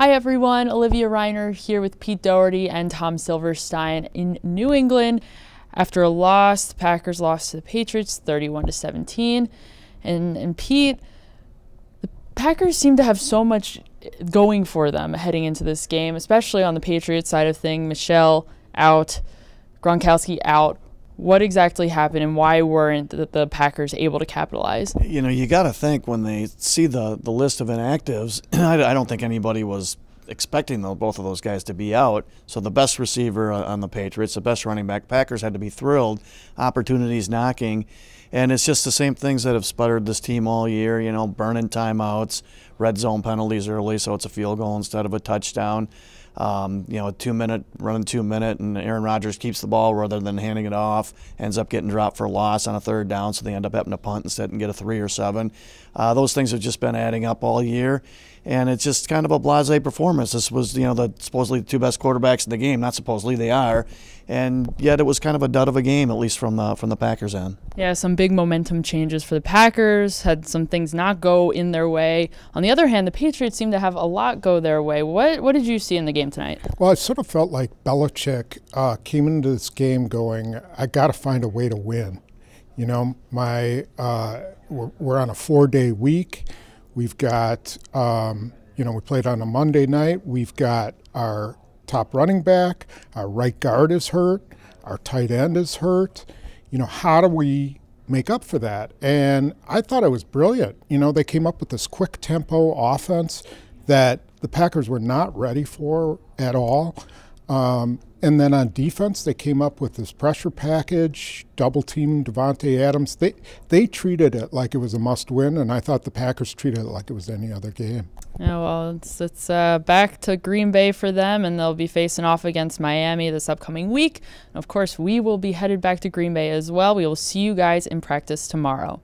Hi everyone, Olivia Reiner here with Pete Dougherty and Tom Silverstein in New England. After a loss, the Packers lost to the Patriots 31 to 17. And and Pete, the Packers seem to have so much going for them heading into this game, especially on the Patriots side of thing. Michel out, Gronkowski out what exactly happened and why weren't the, the Packers able to capitalize? You know, you got to think when they see the, the list of inactives, I, I don't think anybody was expecting the, both of those guys to be out. So the best receiver on the Patriots, the best running back, Packers had to be thrilled. Opportunities knocking. And it's just the same things that have sputtered this team all year, you know, burning timeouts, red zone penalties early, so it's a field goal instead of a touchdown. Um, you know, a two minute, running two minute, and Aaron Rodgers keeps the ball rather than handing it off, ends up getting dropped for a loss on a third down, so they end up having to punt instead and get a three or seven. Uh, those things have just been adding up all year, and it's just kind of a blase performance. This was, you know, the supposedly the two best quarterbacks in the game. Not supposedly they are, and yet it was kind of a dud of a game, at least from the from the Packers end. Yeah, some big momentum changes for the Packers. Had some things not go in their way. On the other hand, the Patriots seem to have a lot go their way. What what did you see in the game tonight? Well, I sort of felt like Belichick uh, came into this game going, "I got to find a way to win." You know, my uh, we're, we're, on a four-day week. We've got, um, you know, we played on a Monday night. We've got our top running back, our right guard is hurt, our tight end is hurt. You know, how do we make up for that? And I thought it was brilliant. You know, they came up with this quick tempo offense that the Packers were not ready for at all. Um, and then on defense, they came up with this pressure package, double team Davante Adams. They they treated it like it was a must win, and I thought the Packers treated it like it was any other game. Yeah, well, it's it's uh, back to Green Bay for them, and they'll be facing off against Miami this upcoming week. And of course, we will be headed back to Green Bay as well. We will see you guys in practice tomorrow.